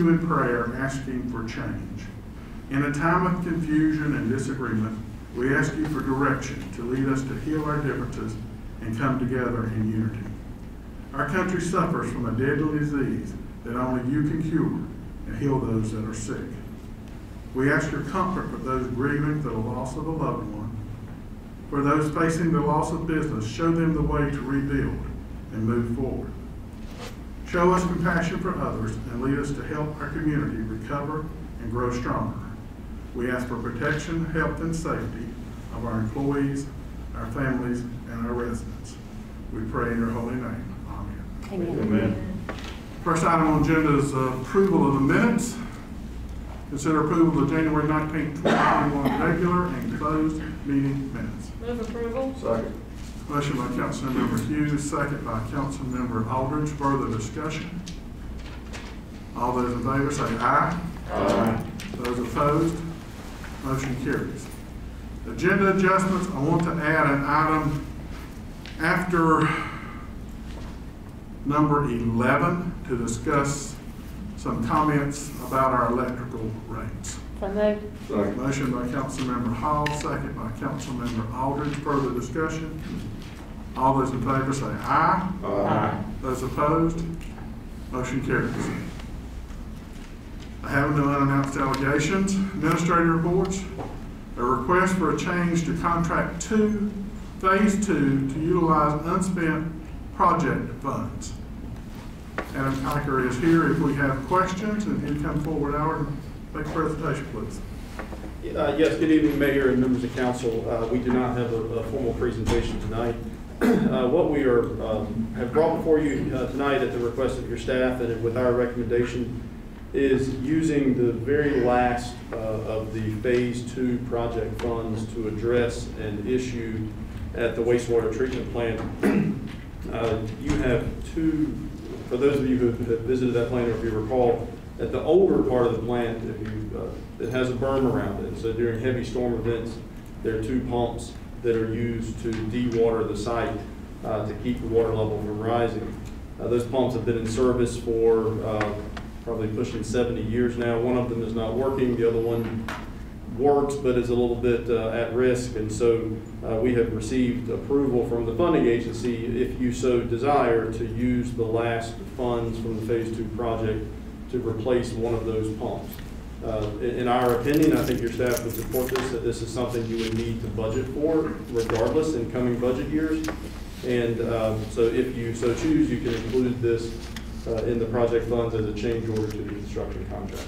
you in prayer asking for change. In a time of confusion and disagreement, we ask you for direction to lead us to heal our differences and come together in unity. Our country suffers from a deadly disease that only you can cure and heal those that are sick. We ask your comfort for those grieving the loss of a loved one. For those facing the loss of business, show them the way to rebuild and move forward. Show us compassion for others and lead us to help our community recover and grow stronger. We ask for protection, health, and safety of our employees, our families, and our residents. We pray in your holy name. Amen. Amen. First item on the agenda is uh, approval of the minutes. Consider approval of the January 19, 2021 regular and closed meeting minutes. Move approval? Second. Motion by Councilmember Hughes, second by Councilmember Aldridge. Further discussion? All those in favor say aye. Aye. Those opposed, motion carries. Agenda adjustments, I want to add an item after number 11 to discuss some comments about our electrical rates. So moved. Second. Motion by Councilmember Hall, second by Councilmember Aldridge. Further discussion? All those in favor say aye. Aye. Those opposed, motion carries. I have no unannounced allegations. Administrative reports. A request for a change to contract two, phase two, to utilize unspent project funds. Adam Kiker is here if we have questions, and he'd come forward, Howard, and make a presentation, please. Uh, Yes, good evening, Mayor and members of council. Uh, We do not have a a formal presentation tonight. Uh, What we are, um, have brought before you uh, tonight at the request of your staff and with our recommendation is using the very last uh, of the Phase Two project funds to address an issue at the wastewater treatment plant. Uh, You have two, for those of you who have visited that plant, or if you recall, at the older part of the plant, if you, uh, it has a berm around it. So during heavy storm events, there are two pumps that are used to de-water the site uh, to keep the water level from rising. Uh, Those pumps have been in service for uh, probably pushing 70 years now. One of them is not working, the other one works but is a little bit uh, at risk. And so uh, we have received approval from the funding agency, if you so desire, to use the last funds from the Phase Two project to replace one of those pumps. Uh, In our opinion, I think your staff would support this, that this is something you would need to budget for regardless in coming budget years. And um, so if you so choose, you can include this uh, in the project funds as a change order to the construction contract.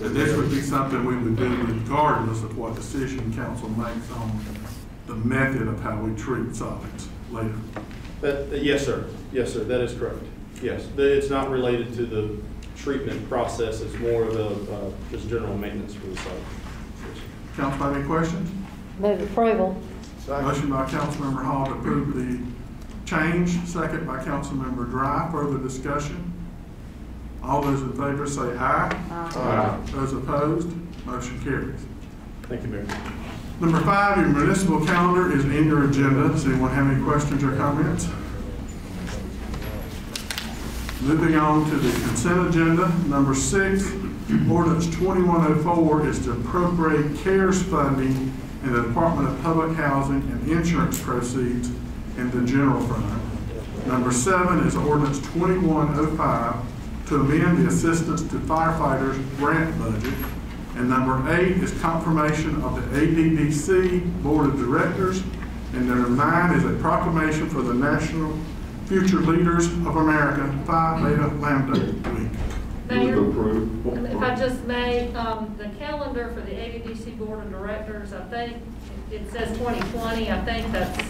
And this would be something we would do regardless of what decision council makes on the method of how we treat solids later. That, uh, yes, sir. Yes, sir, that is correct. Yes, it's not related to the treatment process, it's more of a, uh, just general maintenance for the site. Yes, sir. Council have any questions? Move approval? Motion by Councilmember Hall to approve the change, second by Councilmember Dry. Further discussion? All those in favor say aye. Aye. Those opposed, motion carries. Thank you, Mayor. Number five, your municipal calendar is in your agenda. Does anyone have any questions or comments? Moving on to the consent agenda, number six, ordinance 2104 is to appropriate CARES funding in the Department of Public Housing and insurance proceeds in the general fund. Number seven is ordinance 2105 to amend the assistance to firefighters grant budget. And number eight is confirmation of the ADDC Board of Directors. And number nine is a proclamation for the National Future Leaders of America Phi Beta Lambda Week. Mayor, if I just may, um, the calendar for the ADDC Board of Directors, I think, it says 2020, I think that's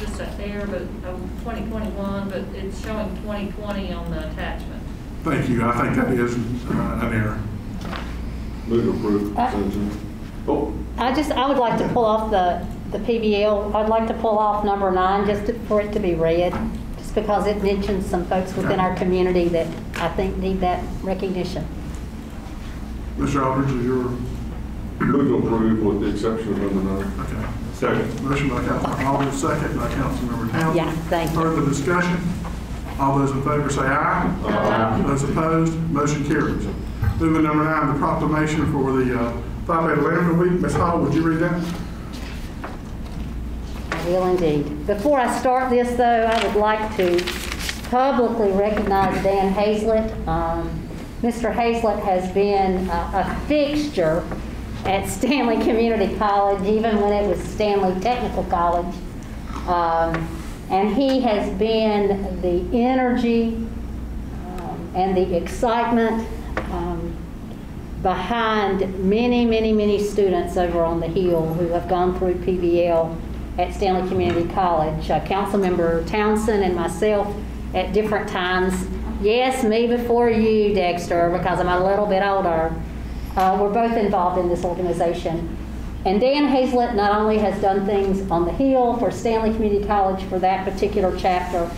just an error, but, uh, 2021, but it's showing 2020 on the attachment. Thank you, I think that is uh, an error. Move to approve. Uh, Oh, I just, I would like to pull off the, the PBL, I'd like to pull off number nine, just to- for it to be read, just because it mentions some folks within our community that I think need that recognition. Mr. Aldridge, is your, move to approve with the exception of number nine. okay. Second. Motion by Councilmember Aldridge, second by Councilmember Townsend. Yeah, thank you. Further discussion? All those in favor say aye. Aye. Those opposed, motion carries. Moving number nine, the proclamation for the uh, Phi Beta Lambda Week. Ms. Hall, would you read that? Will indeed. Before I start this, though, I would like to publicly recognize Dan Hazlett. Um, Mr. Hazlett has been a a fixture at Stanly Community College, even when it was Stanly Technical College. Um, And he has been the energy um, and the excitement um, behind many, many, many students over on the Hill who have gone through PBL at Stanly Community College. Uh, Councilmember Townsend and myself at different times, yes, me before you, Dexter, because I'm a little bit older, uh, we're both involved in this organization. And Dan Hazlett not only has done things on the Hill for Stanly Community College for that particular chapter,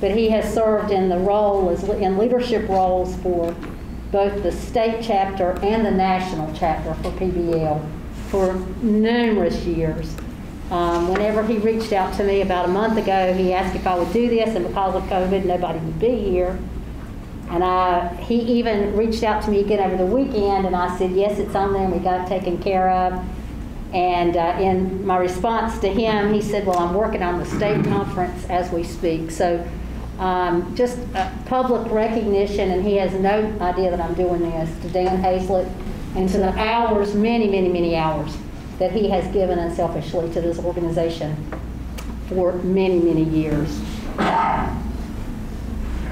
but he has served in the role as in leadership roles for both the state chapter and the national chapter for PBL for numerous years. Um, whenever he reached out to me about a month ago, he asked if I would do this, and because of COVID, nobody would be here. And I, he even reached out to me again over the weekend, and I said, yes, it's on there, and we got it taken care of. And uh, in my response to him, he said, well, I'm working on the state conference as we speak. So um, just uh, public recognition, and he has no idea that I'm doing this, to Dan Hazlett, and to the hours, many, many, many hours, that he has given unselfishly to this organization for many, many years.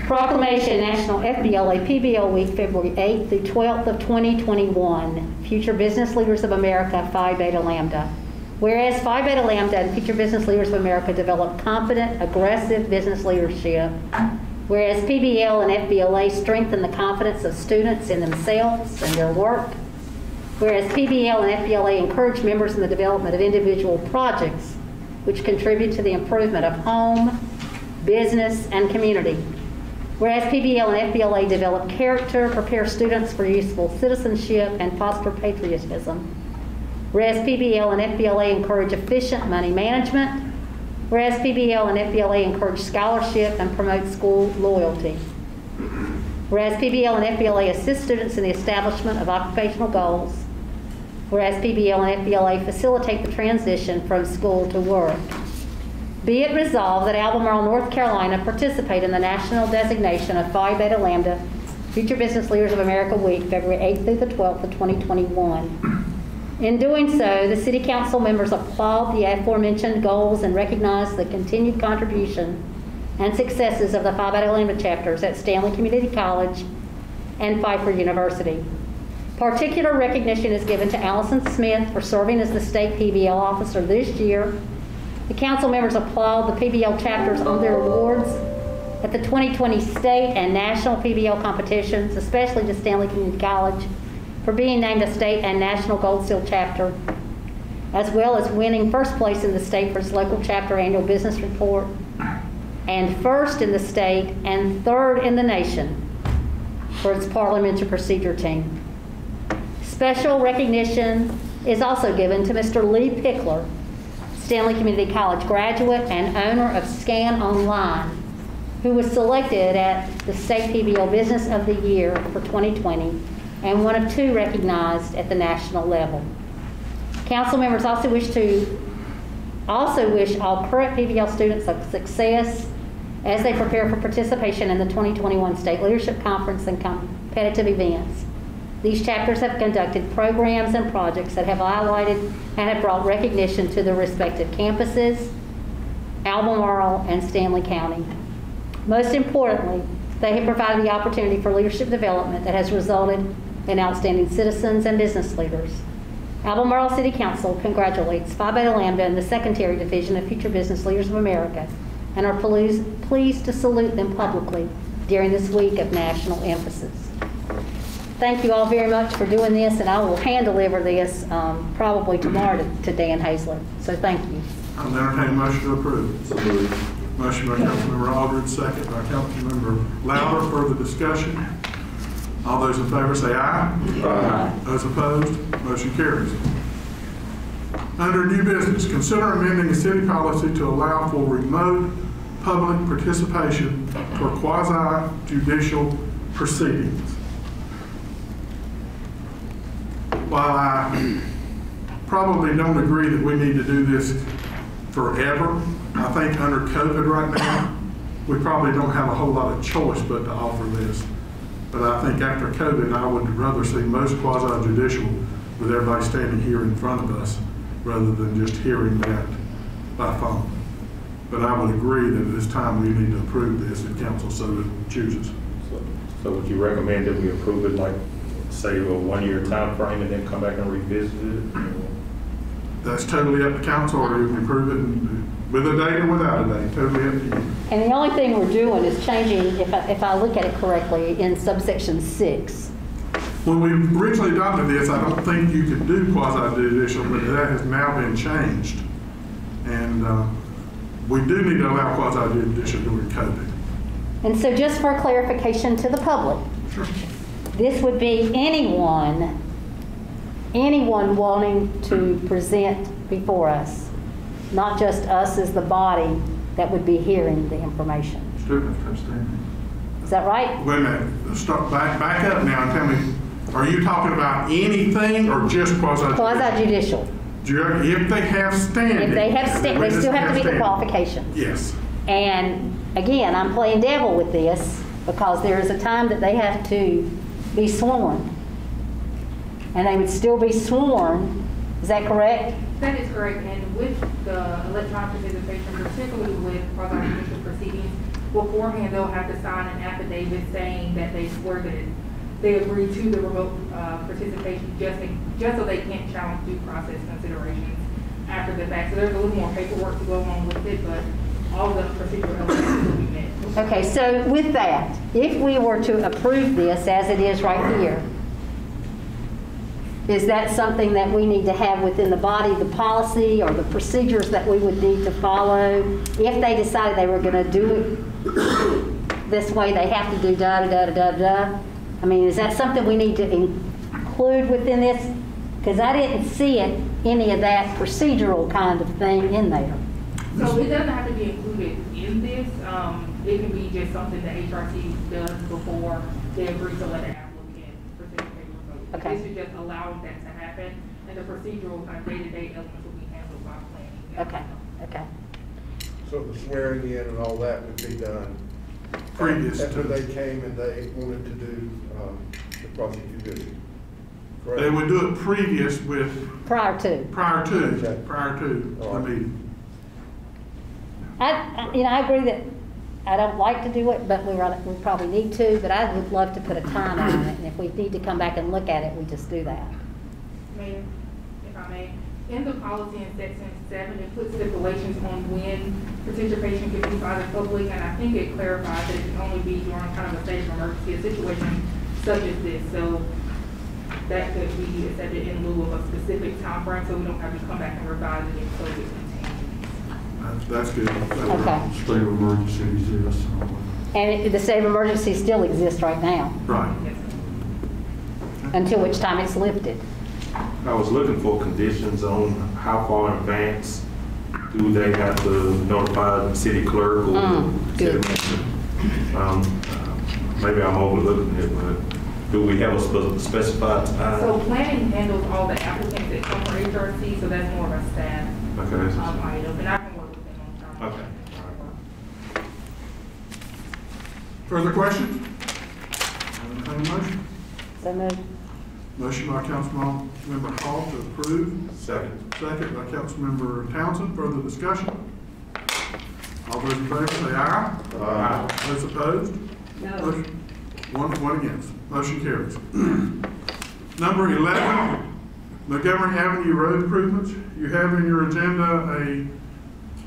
Proclamation National FBLA PBL Week, February 8th through 12th of 2021. Future Business Leaders of America, Phi Beta Lambda. Whereas Phi Beta Lambda and Future Business Leaders of America develop confident, aggressive business leadership. Whereas PBL and FBLA strengthen the confidence of students in themselves and their work. Whereas PBL and FBLA encourage members in the development of individual projects which contribute to the improvement of home, business, and community. Whereas PBL and FBLA develop character, prepare students for useful citizenship, and foster patriotism. Whereas PBL and FBLA encourage efficient money management. Whereas PBL and FBLA encourage scholarship and promote school loyalty. Whereas PBL and FBLA assist students in the establishment of occupational goals. Whereas PBL and FBLA facilitate the transition from school to work. Be it resolved that Albemarle, North Carolina participate in the national designation of Phi Beta Lambda Future Business Leaders of America Week, February 8th through the 12th of 2021. In doing so, the City Council members applaud the aforementioned goals and recognize the continued contribution and successes of the Phi Beta Lambda chapters at Stanly Community College and Pfeiffer University. Particular recognition is given to Allison Smith for serving as the state PBL officer this year. The council members applaud the PBL chapters on their awards at the 2020 state and national PBL competitions, especially to Stanly Community College, for being named a state and national Gold Seal chapter, as well as winning first place in the state for its local chapter annual business report, and first in the state and third in the nation for its parliamentary procedure team. Special recognition is also given to Mr. Lee Pickler, Stanly Community College graduate and owner of Scan Online, who was selected at the State PBL Business of the Year for 2020 and one of two recognized at the national level. Council members also wish to also wish all current PBL students success as they prepare for participation in the 2021 State Leadership Conference and competitive events. These chapters have conducted programs and projects that have highlighted and have brought recognition to their respective campuses, Albemarle, and Stanly County. Most importantly, they have provided the opportunity for leadership development that has resulted in outstanding citizens and business leaders. Albemarle City Council congratulates Phi Beta Lambda and the Secondary Division of Future Business Leaders of America and are pleased, pleased to salute them publicly during this week of national emphasis. Thank you all very much for doing this, and I will hand deliver this um, probably tomorrow to, to Dan Hazlett. So thank you. I'll entertain a motion to approve. So moved. Motion by Councilmember Aldridge, second by Councilmember Lowder. Further discussion? All those in favor say aye. Aye. Those opposed, motion carries. Under new business, consider amending the city policy to allow for remote public participation for quasi judicial proceedings. While I probably don't agree that we need to do this forever, I think under COVID right now, we probably don't have a whole lot of choice but to offer this. But I think after COVID, I would rather see most quasi judicial with everybody standing here in front of us rather than just hearing that by phone. But I would agree that at this time, we need to approve this if council so chooses. So- So would you recommend that we approve it like, say, a one-year time frame and then come back and revisit it? That's totally up to council, or you can approve it with a date or without a date, totally up to you. And the only thing we're doing is changing, if I, if I look at it correctly, in subsection six. When we originally adopted this, I don't think you could do quasi judicial, but that has now been changed. And uh, we do need to allow quasi judicial during COVID. And so just for clarification to the public, Sure. This would be anyone, anyone wanting to present before us, not just us as the body that would be hearing the information. Is that right? Wait a minute, start, back, back up now and tell me, are you talking about anything or just quasi? Quasi judicial. If they have standing. If they have, sta- they still have to meet the qualifications. Yes. And again, I'm playing devil with this because there is a time that they have to be sworn. And they would still be sworn, is that correct? That is correct, and with the electronic participation, particularly with quasi-judicial proceedings, beforehand, they'll have to sign an affidavit saying that they swear that they agree to the remote uh, participation, just, just so they can't challenge due process considerations after the fact. So there's a little more paperwork to go along with it, but all the procedural elements will be met. Okay, so with that, if we were to approve this as it is right here, is that something that we need to have within the body, the policy or the procedures that we would need to follow? If they decided they were going to do it this way, they have to do da, da, da, da, da? I mean, is that something we need to include within this? Because I didn't see it, any of that procedural kind of thing in there. So it doesn't have to be included in this, um, it can be just something that HRC does before they agree to let an applicant participate remotely. Okay. This is just allowing that to happen, and the procedural kind of day-to-day elements will be handled by planning. Okay, okay. So the swearing in and all that would be done? Previous After to- they came and they wanted to do, um, the prosecution. Correct? They would do it previous with, Prior to. prior to, Okay. prior to the All right. meeting. I, you know, I agree that I don't like to do it, but we we probably need to, but I would love to put a time on it, and if we need to come back and look at it, we just do that. Mayor, if I may, in the policy in section seven, it puts stipulations on when participation can be by the public, and I think it clarifies that it can only be during kind of a state of emergency, a situation such as this, so that could be accepted in lieu of a specific time frame, so we don't have to come back and revise it if COVID. That's, that's good. That. Okay. state of emergency exists. And it- the state of emergency still exists right now, Right. Until which time it's lifted. I was looking for conditions on how far in advance do they have to notify the city clerk or Mm, good. city manager? Um, uh, Maybe I'm overlooking it, but do we have a spe- specified So time? planning handles all the applicants that come for HRC, so that's more of a staff Okay, um, item, and I can work with them on time. Okay. Further questions? Entertained a motion? So moved. Motion by Councilmember Hall to approve, second. second by Councilmember Townsend. Further discussion? All those in favor say aye. Aye. Those opposed? Motion- One, one against. Motion carries. Number 11, Montgomery Avenue Road improvements. You have in your agenda a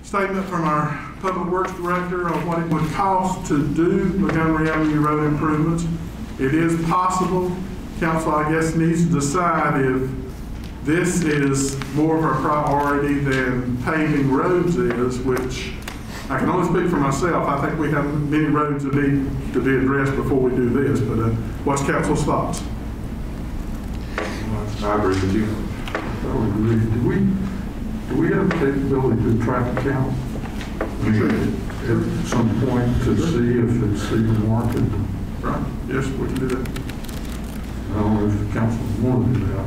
statement from our Public Works Director on what it would cost to do Montgomery Avenue Road improvements. It is possible, council, I guess, needs to decide if this is more of a priority than paving roads is, which I can only speak for myself. I think we have many roads that need to be addressed before we do this, but uh, what's council's thoughts? I agree with you. I would agree. Do we, do we have the capability to track count? I mean, At some point to see if it's even warranted? Right? Yes, we can do that. I don't know if the council would want to do that.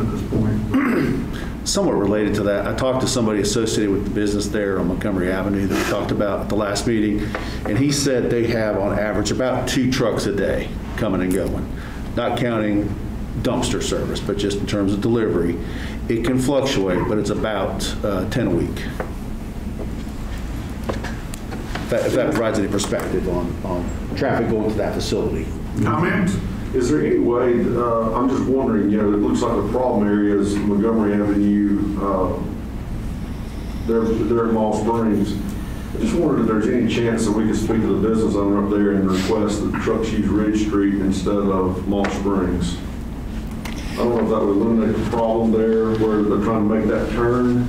at this point. Somewhat related to that, I talked to somebody associated with the business there on Montgomery Avenue that we talked about at the last meeting, and he said they have on average about two trucks a day coming and going, not counting dumpster service, but just in terms of delivery. It can fluctuate, but it's about uh, 10 a week. If that- If that provides any perspective on, on traffic going to that facility. Comments? Is there any way, uh, I'm just wondering, you know, it looks like the problem area is Montgomery Avenue, uh, there, there at Mall Springs. I just wondered if there's any chance that we could speak to the business owner up there and request that trucks use Ridge Street instead of Mall Springs. I don't know if that would eliminate the problem there where they're trying to make that turn.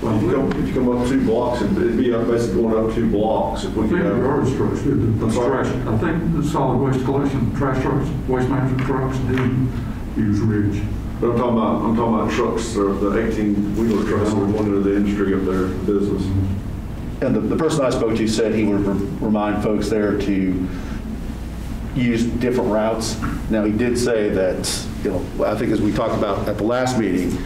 If you come, if you come up two blocks, it'd it'd be basically going up two blocks if I we think could the have. garbage trucks, do the I'm sorry? trash, I think the solid waste collection, trash trucks, waste management trucks, do use Ridge. But I'm talking about, I'm talking about trucks, or the 18-wheeler trucks that are going into the industry up there, business. And the, the person I spoke to said he would re- remind folks there to use different routes. Now, he did say that, you know, I think as we talked about at the last meeting,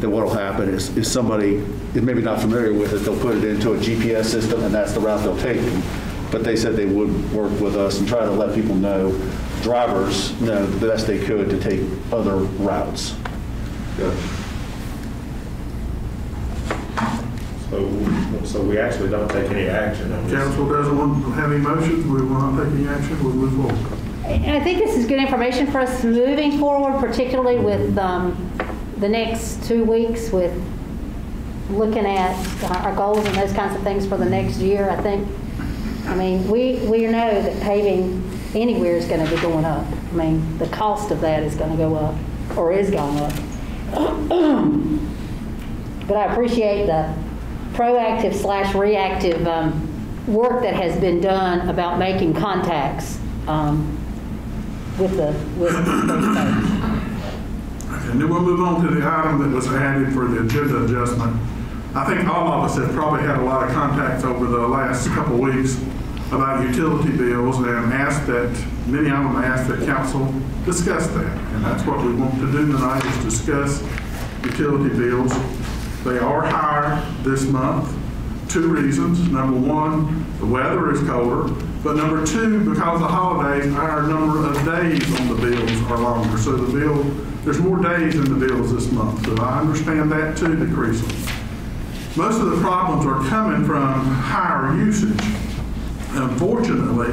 that what'll happen is, is somebody is maybe not familiar with it, they'll put it into a GPS system and that's the route they'll take. But they said they would work with us and try to let people know, drivers know the best they could to take other routes. Yeah. So, so we actually don't take any action on this. Council doesn't want to have any motions, we will not take any action, we'll move forward. I think this is good information for us moving forward, particularly with um, the next two weeks with looking at our goals and those kinds of things for the next year. I think, I mean, we, we know that paving anywhere is going to be going up. I mean, the cost of that is going to go up, or is going up. But I appreciate the proactive slash reactive um, work that has been done about making contacts um, with the, with. And then we'll move on to the item that was added for the agenda adjustment. I think all of us have probably had a lot of contacts over the last couple weeks about utility bills and asked that, many of them asked that council discuss that. And that's what we want to do tonight is discuss utility bills. They are higher this month. Two reasons. Number one, the weather is colder. But number two, because of the holidays, our number of days on the bills are longer. So the bill, there's more days in the bills this month. So I understand that too decreasing. Most of the problems are coming from higher usage. Unfortunately,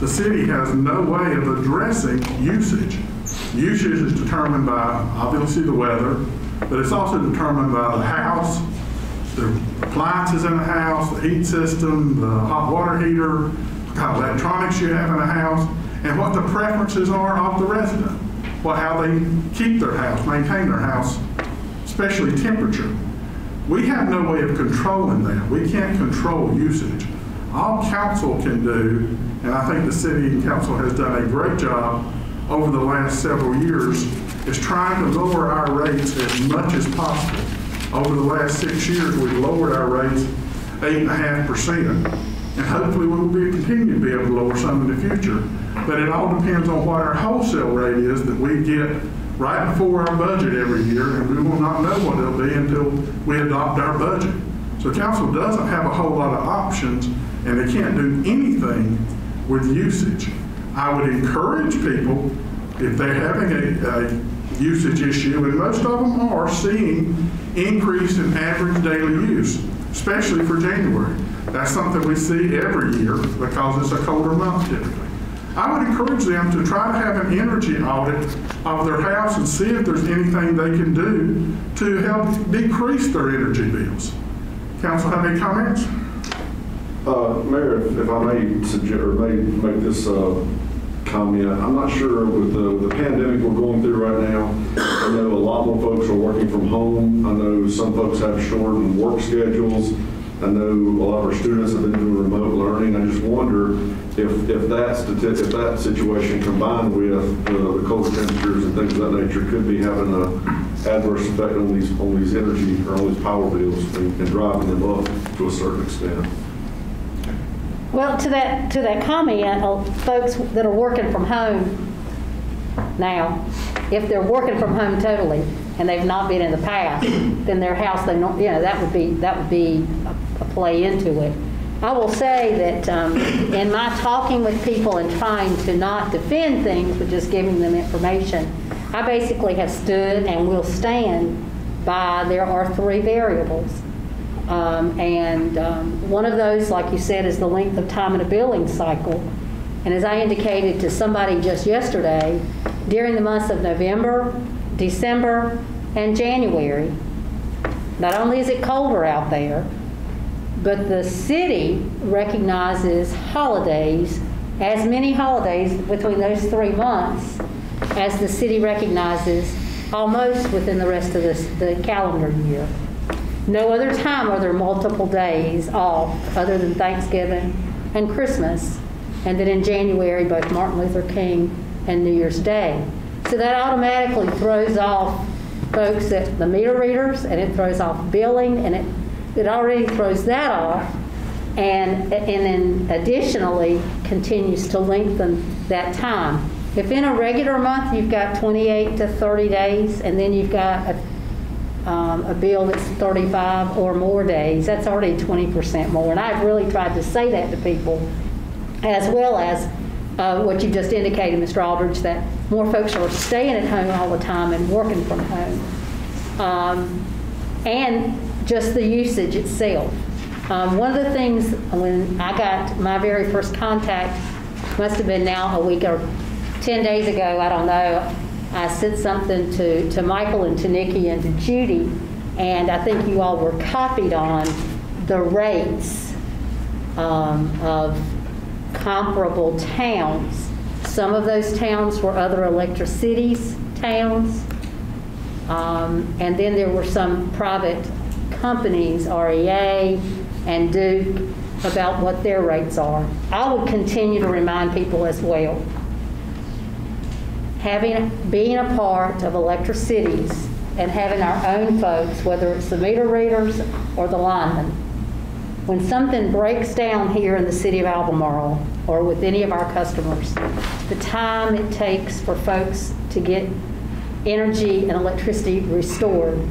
the city has no way of addressing usage. Usage is determined by, obviously, the weather, but it's also determined by the house, the appliances in the house, the heat system, the hot water heater, kind of electronics you have in the house, and what the preferences are of the resident, what, how they keep their house, maintain their house, especially temperature. We have no way of controlling that. We can't control usage. All council can do, and I think the city council has done a great job over the last several years, is trying to lower our rates as much as possible. Over the last six years, we've lowered our rates eight and a half percent. And hopefully we will be, continue to be able to lower some in the future. But it all depends on what our wholesale rate is that we get right before our budget every year, and we will not know what it'll be until we adopt our budget. So council doesn't have a whole lot of options, and they can't do anything with usage. I would encourage people, if they're having a, a usage issue, and most of them are seeing increase in average daily use, especially for January. That's something we see every year because it's a colder month typically. I would encourage them to try to have an energy audit of their house and see if there's anything they can do to help decrease their energy bills. Council have any comments? Uh, Mayor, if if I may suggest, or may make this uh, comment, I'm not sure with the the pandemic we're going through right now, I know a lot more folks are working from home. I know some folks have shortened work schedules. I know a lot of our students have been doing remote learning. I just wonder if, if that if that situation combined with the the cold temperatures and things of that nature could be having a adverse effect on these, on these energy, or on these power bills and and driving them up to a certain extent. Well, to that, to that comment, uh, folks that are working from home now, if they're working from home totally, and they've not been in the past, then their house, they don't, you know, that would be, that would be a- a play into it. I will say that um, in my talking with people and trying to not defend things, but just giving them information, I basically have stood and will stand by there are three variables. Um, And um, one of those, like you said, is the length of time in a billing cycle. And as I indicated to somebody just yesterday, during the months of November, December, and January, not only is it colder out there, but the city recognizes holidays, as many holidays between those three months as the city recognizes almost within the rest of the calendar year. No other time are there multiple days off other than Thanksgiving and Christmas. And then in January, both Martin Luther King and New Year's Day. So that automatically throws off folks at the meter readers and it throws off billing and it, it already throws that off. And, and then additionally continues to lengthen that time. If in a regular month you've got 28 to 30 days and then you've got a um, a bill that's 35 or more days, that's already 20% more. And I've really tried to say that to people, as well as uh, what you just indicated, Mr. Aldridge, that more folks are staying at home all the time and working from home. Um, And just the usage itself. Um, One of the things, when I got my very first contact, must have been now a week or 10 days ago, I don't know, I sent something to, to Michael and to Nikki and to Judy, and I think you all were copied on the rates um, of comparable towns. Some of those towns were other ElectriCities towns. Um, And then there were some private companies, REA and Duke, about what their rates are. I would continue to remind people as well having, being a part of ElectriCities and having our own folks, whether it's the meter readers or the linemen, when something breaks down here in the city of Albemarle or with any of our customers, the time it takes for folks to get energy and electricity restored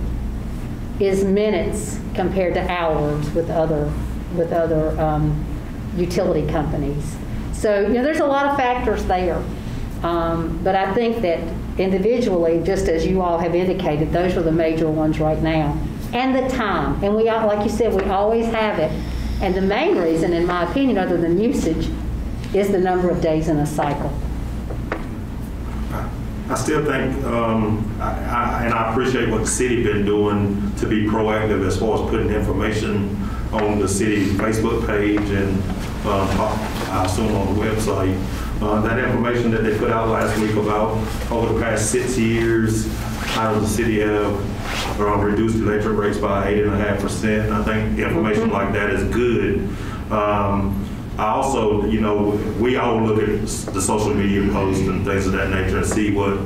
is minutes compared to hours with other, with other um, utility companies. So, you know, there's a lot of factors there. Um, But I think that individually, just as you all have indicated, those are the major ones right now. And the time. And we, all like you said, we always have it. And the main reason, in my opinion, other than usage, is the number of days in a cycle. I still think, um, I, I, and I appreciate what the city been doing to be proactive as far as putting information on the city Facebook page and, um, I assume on the website. Uh, that information that they put out last week about over the past six years, how the city have uh, reduced electric rates by eight and a half percent. I think information like that is good. Um, I also, you know, we all look at the social media posts and things of that nature and see what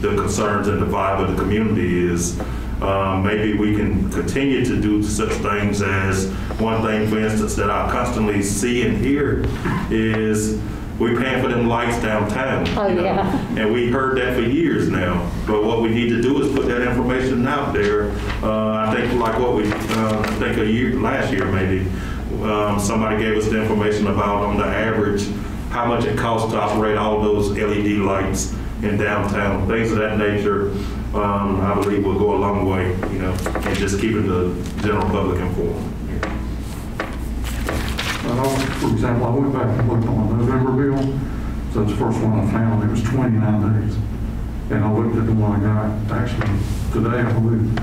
the concerns and the vibe of the community is. Um, maybe we can continue to do such things as, one thing, for instance, that I constantly see and hear is we paying for them lights downtown. Oh, you know? yeah. And we heard that for years now. But what we need to do is put that information out there. Uh, I think like what we, uh, I think a year, last year maybe, um, somebody gave us the information about on the average, how much it costs to operate all those LED lights in downtown, things of that nature. Um, I believe will go a long way, you know, in just keeping the general public informed. I- for example, I went back and looked on the November bill, so that's the first one I found, it was 29 days. And I looked at the one I got, actually, today, I believe,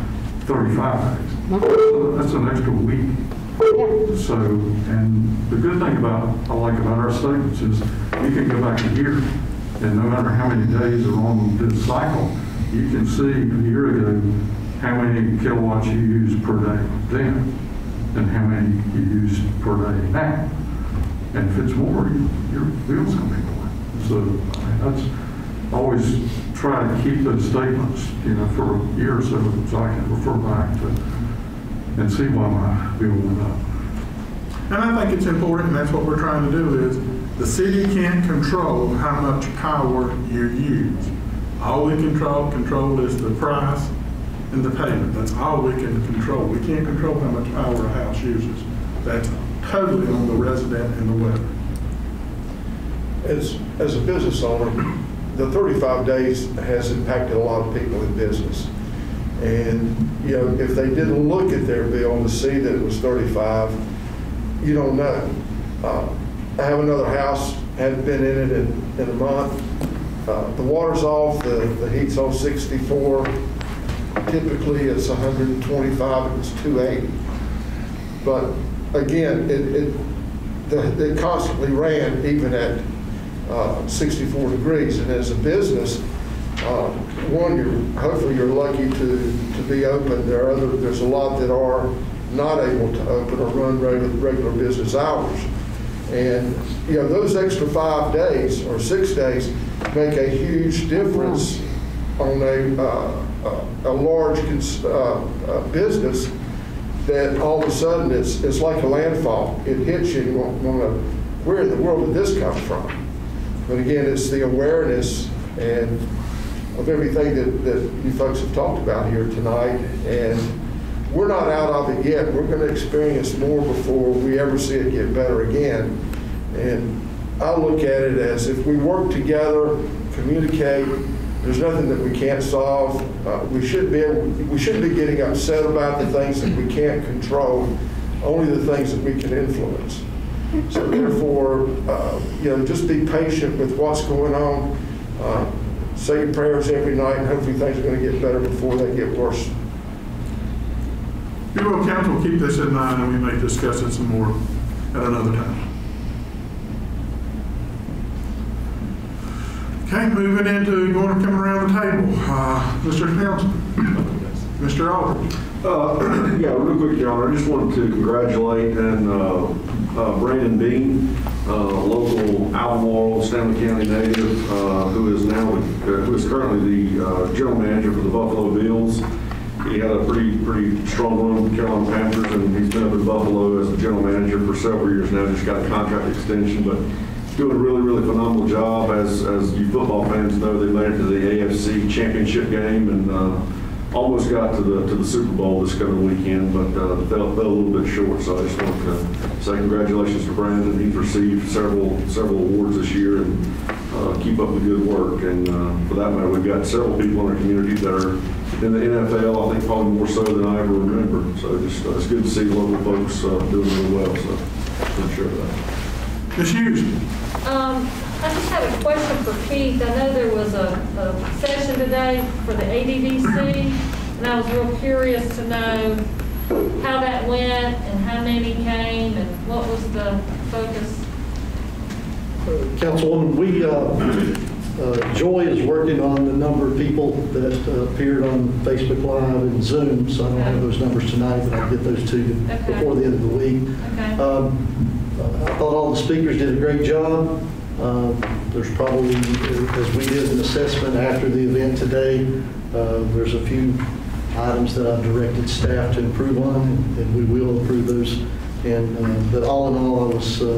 35 days. So That's an extra week. So, and the good thing about, I like about our statements is you can go back a year, and no matter how many days are on this cycle, you can see a year ago how many kilowatts you used per day then, and how many you use per day now. And if it's more, you- your bill's gonna be more. So, I that's, always try to keep those statements, you know, for a year or so, so I can refer back to, and see why my bill went up. And I think it's important, and that's what we're trying to do, is the city can't control how much power you use. All we control, control is the price and the payment. That's all we can control. We can't control how much power a house uses. That's totally on the resident and the weather. As, as a business owner, the 35 days has impacted a lot of people in business. And, you know, if they didn't look at their bill to see that it was 35, you don't know. Uh, I have another house, hadn't been in it in, in a month. Uh, The water's off, the, the heat's on 64. Typically, it's 125, it's 280. But again, it, it, the- it constantly ran even at uh, 64 degrees. And as a business, uh, one, you're, hopefully you're lucky to, to be open. There are other, there's a lot that are not able to open or run regular, regular business hours. And, you know, those extra five days or six days make a huge difference on a, uh, a large uh, business that all of a sudden it's, it's like a landfall. It hits you, and you want to, where in the world did this come from? But again, it's the awareness and of everything that, that you folks have talked about here tonight. And we're not out of it yet. We're going to experience more before we ever see it get better again. And I look at it as if we work together, communicate, there's nothing that we can't solve. Uh, we should be able, we shouldn't be getting upset about the things that we can't control, only the things that we can influence. So therefore, uh, you know, just be patient with what's going on. Uh, say your prayers every night, and hopefully things are going to get better before they get worse. You will, council, keep this in mind, and we may discuss it some more at another time. Okay, moving into, going to come around the table. Uh, Mr. Townsend. Mr. Aldridge. Uh, Yeah, real quick, Your Honor, I just wanted to congratulate and uh, uh, Brandon Beane, uh, local Albemarle, Stanly County native, uh, who is now, who is currently the general manager for the Buffalo Bills. He had a pretty, pretty strong run with Carolina Panthers, and he's been up in Buffalo as the general manager for several years now, just got a contract extension, but doing a really, really phenomenal job. As, as you football fans know, they made it to the AFC Championship game and uh, almost got to the, to the Super Bowl this coming weekend, but uh, fell, fell a little bit short. So I just want to say congratulations to Brandon. He's received several, several awards this year and uh, keep up the good work. And uh, for that matter, we've got several people in our community that are in the NFL, I think probably more so than I ever remember. So just, uh, it's good to see local folks uh, doing really well, so I'm sure of that. Ms. Hughes. Um, I just have a question for Keith. I know there was a, a session today for the ADDC, and I was real curious to know how that went and how many came and what was the focus. Councilwoman, we, uh, uh, Joy is working on the number of people that uh, appeared on Facebook Live and Zoom, so I don't have those numbers tonight, but I'll get those to you Okay. before the end of the week. Okay. Um, I thought all the speakers did a great job. Uh, There's probably, as we did an assessment after the event today, uh, there's a few items that I've directed staff to improve on, and we will improve those. And, uh, but all in all, I was. uh,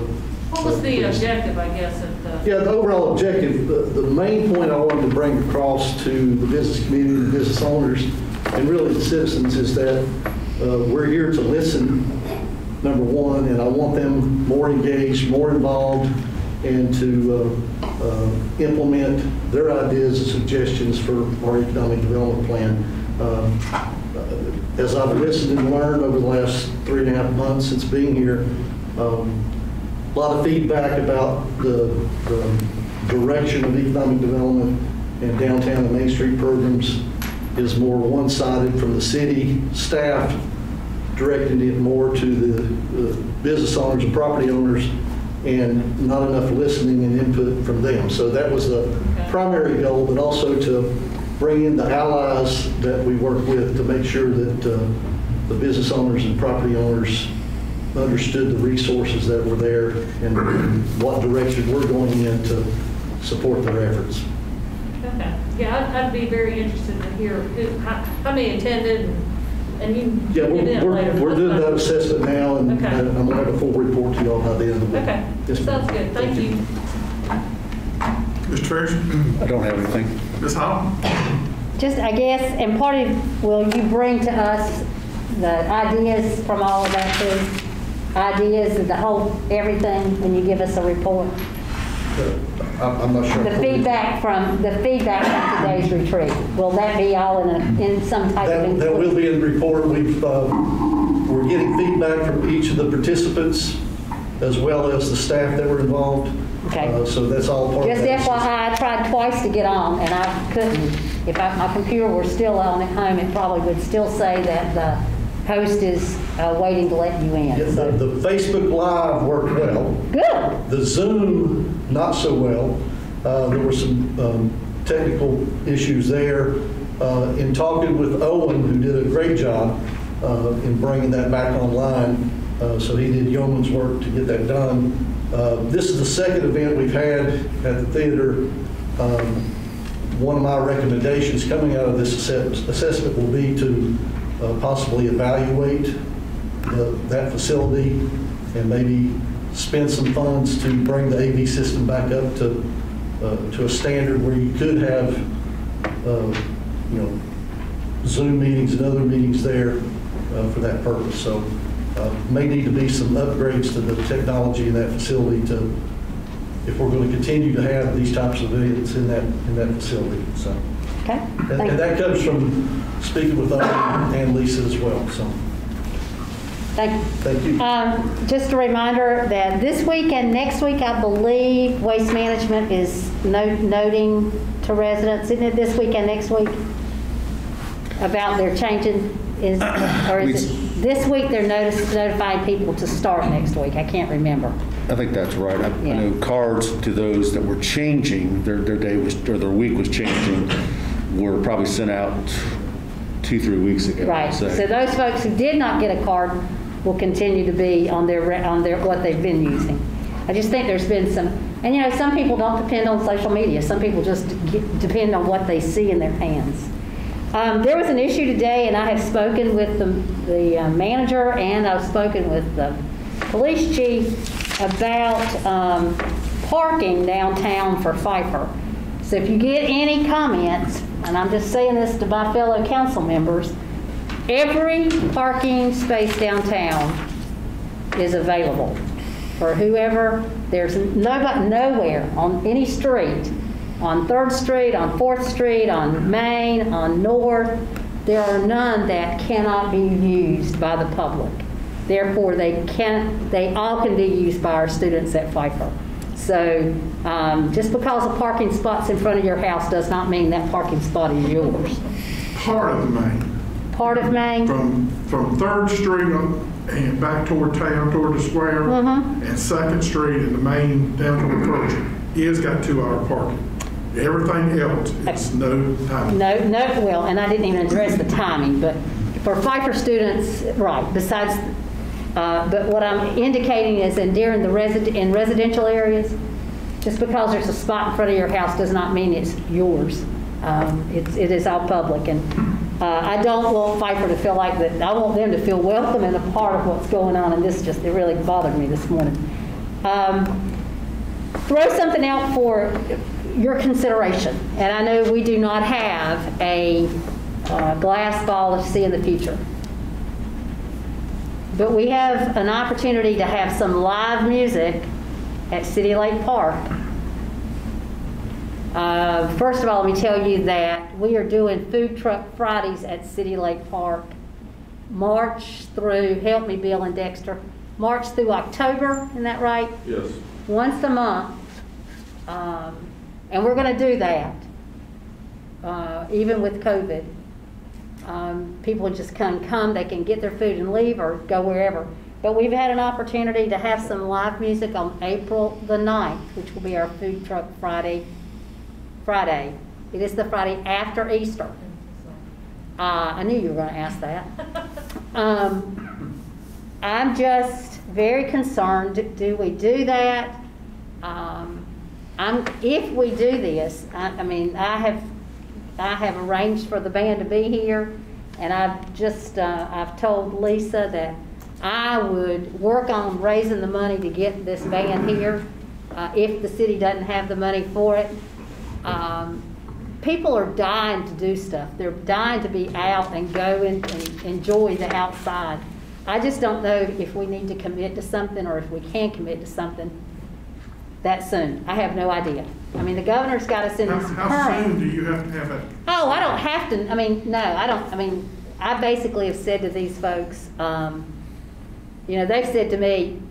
What was the objective, I guess, of the? Yeah, the overall objective, the, the main point I wanted to bring across to the business community, the business owners, and really the citizens is that uh, we're here to listen, number one, and I want them more engaged, more involved, and to uh, uh, implement their ideas and suggestions for our economic development plan. Uh, As I've listened and learned over the last three and a half months since being here, um, a lot of feedback about the, the direction of economic development and downtown and Main Street programs is more one-sided from the city staff, directing it more to the, the business owners and property owners, and not enough listening and input from them. So that was the primary goal, but also to bring in the allies that we work with to make sure that uh, the business owners and property owners understood the resources that were there and what direction we're going in to support their efforts. Okay, yeah, I'd, I'd be very interested to hear who, how, how many attended and, and you. Yeah, you we're, later. we're, we're doing that assessment now, and Okay. and I'm gonna have a full report to y'all by the end of the week. Okay, Yes, ma'am. sounds good, thank you. Mr. Tracy. I don't have anything. Ms. Hall. just, I guess, and part of, will you bring to us the ideas from all of that too? Ideas of the whole, everything, when you give us a report? I'm I'm not sure. The feedback from, the feedback from today's retreat, will that be all in a, in some type That, of? that will be in the report. We've, uh, we're getting feedback from each of the participants as well as the staff that were involved. Okay. Uh, So that's all part of Just that. FYI, I tried twice to get on, and I couldn't. If I- my computer were still on at home, it probably would still say that the host is uh, waiting to let you Yeah, in. The So, the Facebook Live worked well. Good. The Zoom, not so well. Uh, There were some um, technical issues there. Uh, In talking with Owen, who did a great job uh, in bringing that back online, uh, so he did yeoman's work to get that done. Uh, This is the second event we've had at the theater. Um, One of my recommendations coming out of this assessment will be to uh, possibly evaluate the- that facility and maybe spend some funds to bring the AV system back up to, uh, to a standard where you could have, uh, you know, Zoom meetings and other meetings there uh, for that purpose. So uh, may need to be some upgrades to the technology in that facility to, if we're going to continue to have these types of events in that, in that facility, so. Okay. And and that comes from speaking with Owen and Lisa as well, so, Thank you. thank you. Um, Just a reminder that this week and next week, I believe Waste Management is no- noting to residents, isn't it this week and next week? About their changing, is, or is it, this week they're notice- notifying people to start next week? I can't remember. I think that's right. I I know cards to those that were changing, their, their day was, or their week was changing, were probably sent out two, three weeks ago. Right, say. so those folks who did not get a card will continue to be on their, on their, what they've been using. I just think there's been some, and you know, some people don't depend on social media, some people just get- depend on what they see in their hands. Um, There was an issue today, and I have spoken with the, the uh, manager, and I've spoken with the police chief about um, parking downtown for Pfeiffer. So if you get any comments, and I'm just saying this to my fellow council members, every parking space downtown is available for whoever. There's nobody, nowhere on any street, on Third Street, on Fourth Street, on Main, on North, there are none that cannot be used by the public. Therefore, they can, they all can be used by our students at Pfeiffer. So, um, just because a parking spot's in front of your house does not mean that parking spot is yours. Part of the main, Part of Main, from, from Third Street and back toward town, toward the square, Mhm. and Second Street and the main down toward Croce, is got two-hour parking. Everything else is no time. No, no, well, and I didn't even address the timing, but for Pfeiffer students, right, besides, uh, but what I'm indicating is in during the resident, in residential areas, just because there's a spot in front of your house does not mean it's yours. Um, It's, it is all public, and uh, I don't want Pfeiffer to feel like that, I want them to feel welcome and a part of what's going on, and this just, it really bothered me this morning. Um, throw something out for your consideration. And I know we do not have a uh, glass ball to see in the future. But we have an opportunity to have some live music at City Lake Park. Uh, First of all, let me tell you that we are doing Food Truck Fridays at City Lake Park, March through, help me, Bill and Dexter, March through October, isn't that right? Yes. once a month, um, and we're going to do that, uh, even with COVID. Um, People just can come, they can get their food and leave or go wherever. But we've had an opportunity to have some live music on April the 9th, which will be our Food Truck Friday, Friday. It is the Friday after Easter. Uh, I knew you were going to ask that. Um, I'm just very concerned, do- do we do that? Um, I'm, if we do this, I, I mean, I have, I have arranged for the band to be here, and I've just, uh, I've told Lisa that I would work on raising the money to get this band here, uh, if the city doesn't have the money for it. Um, people are dying to do stuff. They're dying to be out and go and, and enjoy the outside. I just don't know if we need to commit to something or if we can commit to something that soon. I have no idea. I mean, the governor's got us in How, this how soon do you have to have that? Oh, I don't have to, I mean, no, I don't, I mean, I basically have said to these folks, um, you know, they've said to me,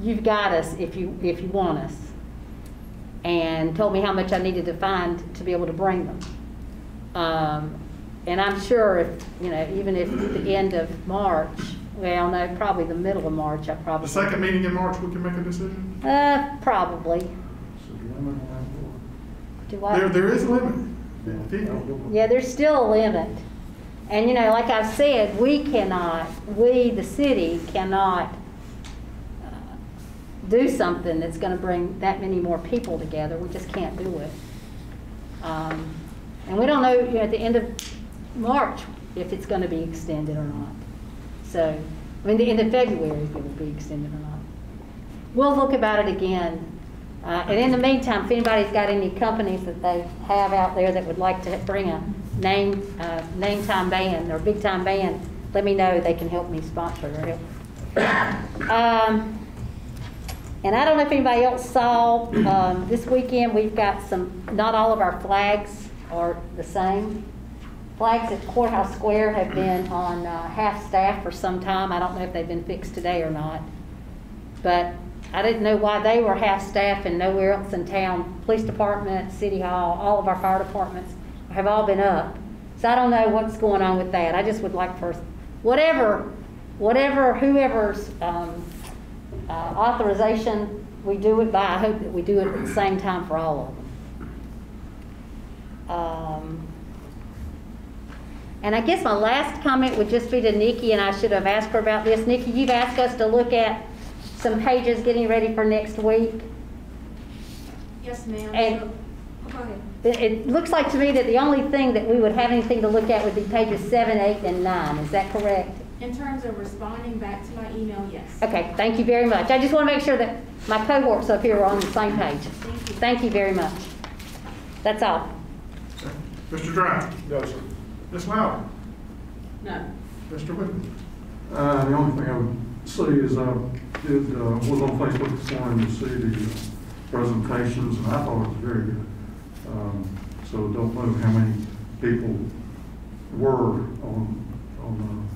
you've got us if you, if you want us. And told me how much I needed to find to be able to bring them. Um, and I'm sure if, you know, even if at the end of March, well, no, probably the middle of March, I probably. The probably. second meeting in March, we can make a decision? Uh, probably. Do I? There, there is a limit. Yeah, there's still a limit. And, you know, like I've said, we cannot, we, the city, cannot uh, do something that's gonna bring that many more people together. We just can't do it. Um, And we don't know, you know, at the end of March, if it's gonna be extended or not. So, I mean, the end of February, if it will be extended or not. We'll look about it again. Uh, And in the meantime, if anybody's got any companies that they have out there that would like to bring a name, uh, name time band or big time band, let me know. They can help me sponsor or help. Um, And I don't know if anybody else saw, um, this weekend, we've got some, not all of our flags are the same. Flags at Courthouse Square have been on uh, half-staff for some time. I don't know if they've been fixed today or not. But I didn't know why they were half-staff and nowhere else in town. Police department, city hall, all of our fire departments have all been up. So I don't know what's going on with that. I just would like for, whatever, whatever, whoever's um, uh, authorization we do it by, I hope that we do it at the same time for all of them. Um, And I guess my last comment would just be to Nikki, and I should have asked her about this. Nikki, you've asked us to look at some pages getting ready for next week. Yes, ma'am. And- So- oh, Go ahead. It, it looks like to me that the only thing that we would have anything to look at would be pages seven, eight, and nine. Is that correct? In terms of responding back to my email, yes. Okay, thank you very much. I just want to make sure that my cohorts up here are on the same page. Thank you. Thank you very much. That's all. Mr. Dry, No, sir. Ms. Lowry, No. Mr. Whitman. Uh, the only thing I would say is I did, uh, was on Facebook this morning to see the uh, presentations, and I thought it was very good. Um, so don't know how many people were on, on,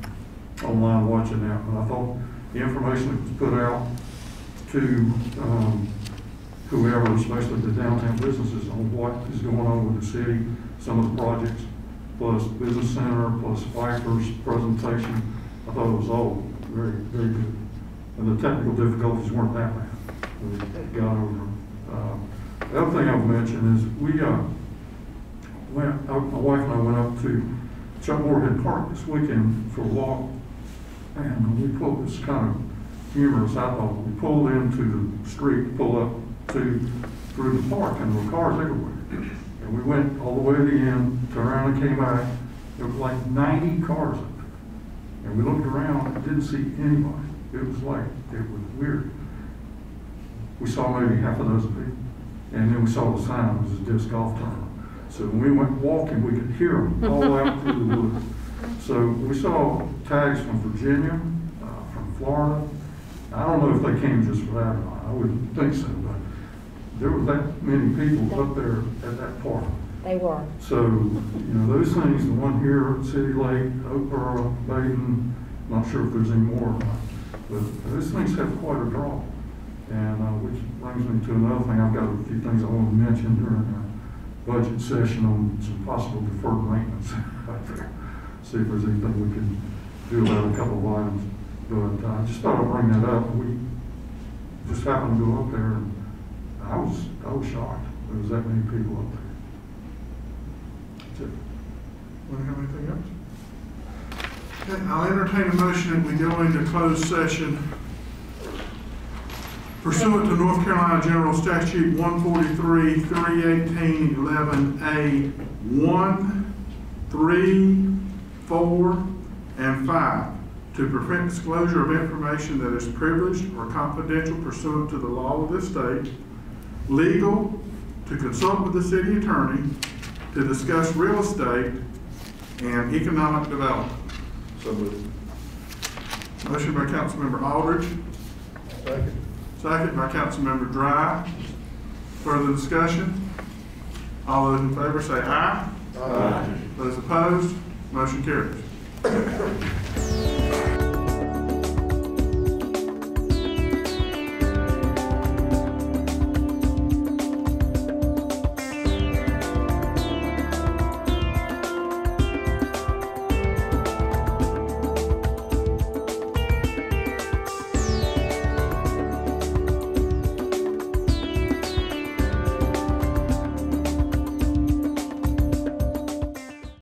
uh, online watching that, but I thought the information that was put out to, um, whoever, especially the downtown businesses, on what is going on with the city, some of the projects, plus business center, plus Viper's presentation. I thought it was all very, very good. And the technical difficulties weren't that bad. We got over them. Um, The other thing I'll mention is we, uh, went, uh, my wife and I went up to Chuck Moorhead Park this weekend for a walk. And we pulled, it's kind of humorous, I thought, we pulled into the street, pulled up to, through the park, and there were cars everywhere. And we went all the way to the end, turned around and came back, there was like ninety cars up there. And we looked around, and didn't see anybody. It was like, it was weird. We saw maybe half a dozen people. And then we saw the sign, it was a disc golf tournament. So when we went walking, we could hear them all out through the woods. So we saw tags from Virginia, uh, from Florida. I don't know if they came just for that or not. I wouldn't think so, but there were that many people up there at that park. They were. So, you know, those things, the one here at City Lake, Oakboro, Badin, not sure if there's any more or not. But those things have quite a draw. And, uh, which brings me to another thing. I've got a few things I want to mention during our budget session on some possible deferred maintenance out there. See if there's anything we can do about a couple of items. But uh, I just thought I'd bring that up. We just happened to go up there and I was, I was shocked. There was that many people up there. That's it. Want to have anything else? Okay, I'll entertain a motion that we go into closed session pursuant to North Carolina General Statute one forty-three, three eighteen, eleven A, one, three, four, and five, to prevent disclosure of information that is privileged or confidential pursuant to the law of this state, legal, to consult with the city attorney to discuss real estate and economic development. So moved. Motion by Councilmember Aldridge, Second. second by Councilmember Dry. Further discussion? All those in favor say aye. Aye. Those opposed, motion carries.